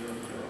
Zero, zero.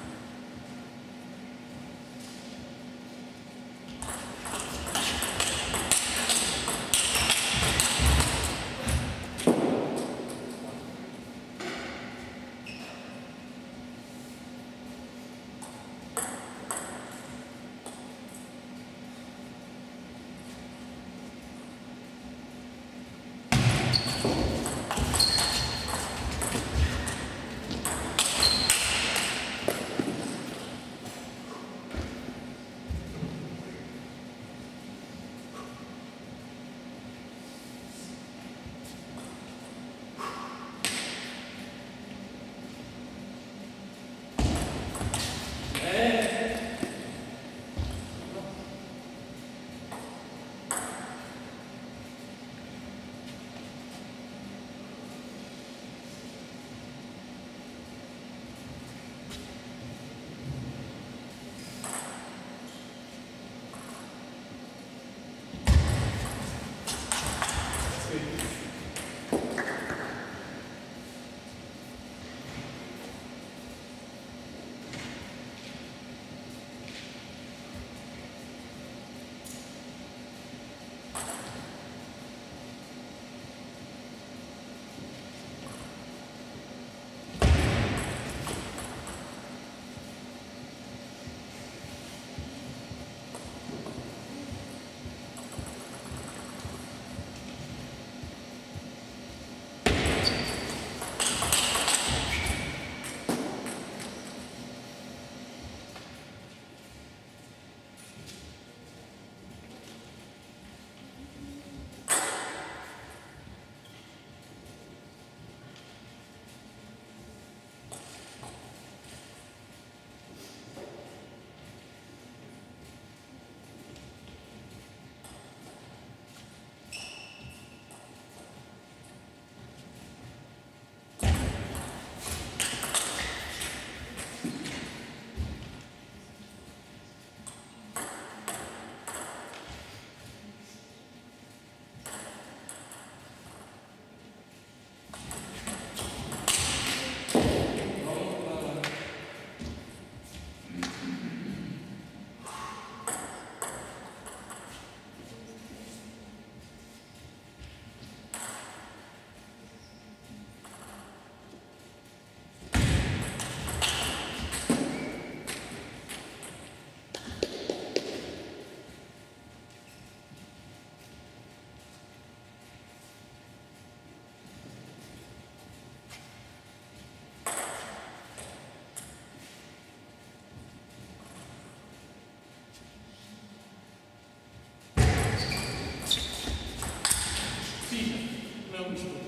Desculpa.